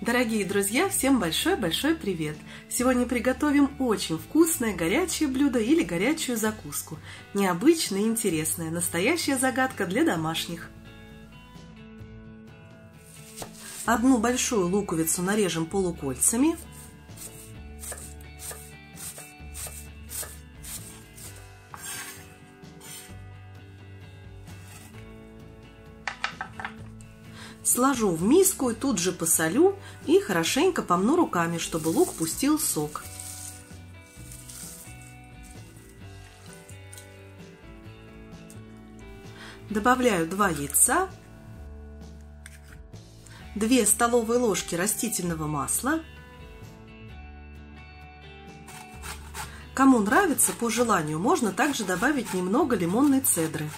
Дорогие друзья, всем большой-большой привет! Сегодня приготовим очень вкусное горячее блюдо или горячую закуску. Необычное и интересное, настоящая загадка для домашних. Одну большую луковицу нарежем полукольцами. Сложу в миску и тут же посолю и хорошенько помну руками, чтобы лук пустил сок. Добавляю 2 яйца, 2 столовые ложки растительного масла. Кому нравится, по желанию, можно также добавить немного лимонной цедры.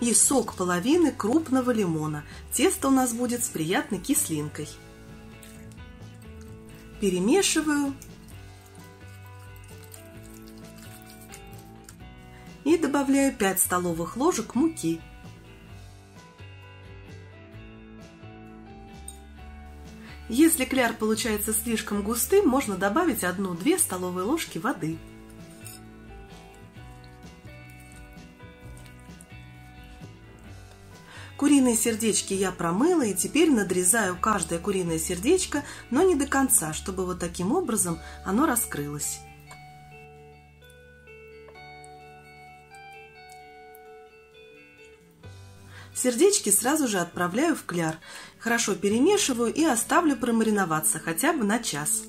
И сок половины крупного лимона. Тесто у нас будет с приятной кислинкой. Перемешиваю. И добавляю 5 столовых ложек муки. Если кляр получается слишком густым, можно добавить 1-2 столовые ложки воды. Куриные сердечки я промыла и теперь надрезаю каждое куриное сердечко, но не до конца, чтобы вот таким образом оно раскрылось. Сердечки сразу же отправляю в кляр. Хорошо перемешиваю и оставлю промариноваться хотя бы на час.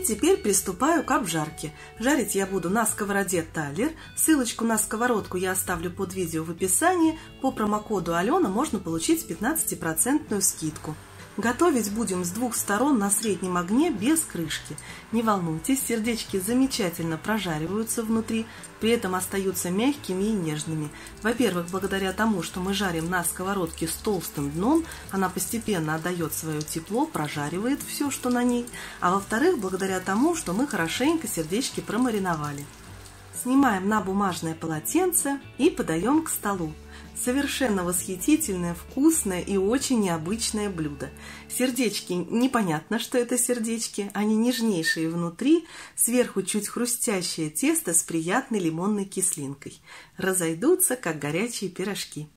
И теперь приступаю к обжарке. Жарить я буду на сковороде Талер. Ссылочку на сковородку я оставлю под видео в описании. По промокоду Алена можно получить 15% скидку. Готовить будем с двух сторон на среднем огне без крышки. Не волнуйтесь, сердечки замечательно прожариваются внутри, при этом остаются мягкими и нежными. Во-первых, благодаря тому, что мы жарим на сковородке с толстым дном, она постепенно отдает свое тепло, прожаривает все, что на ней. А во-вторых, благодаря тому, что мы хорошенько сердечки промариновали. Снимаем на бумажное полотенце и подаем к столу. Совершенно восхитительное, вкусное и очень необычное блюдо. Сердечки, непонятно, что это сердечки, они нежнейшие внутри, сверху чуть хрустящее тесто с приятной лимонной кислинкой. Разойдутся, как горячие пирожки.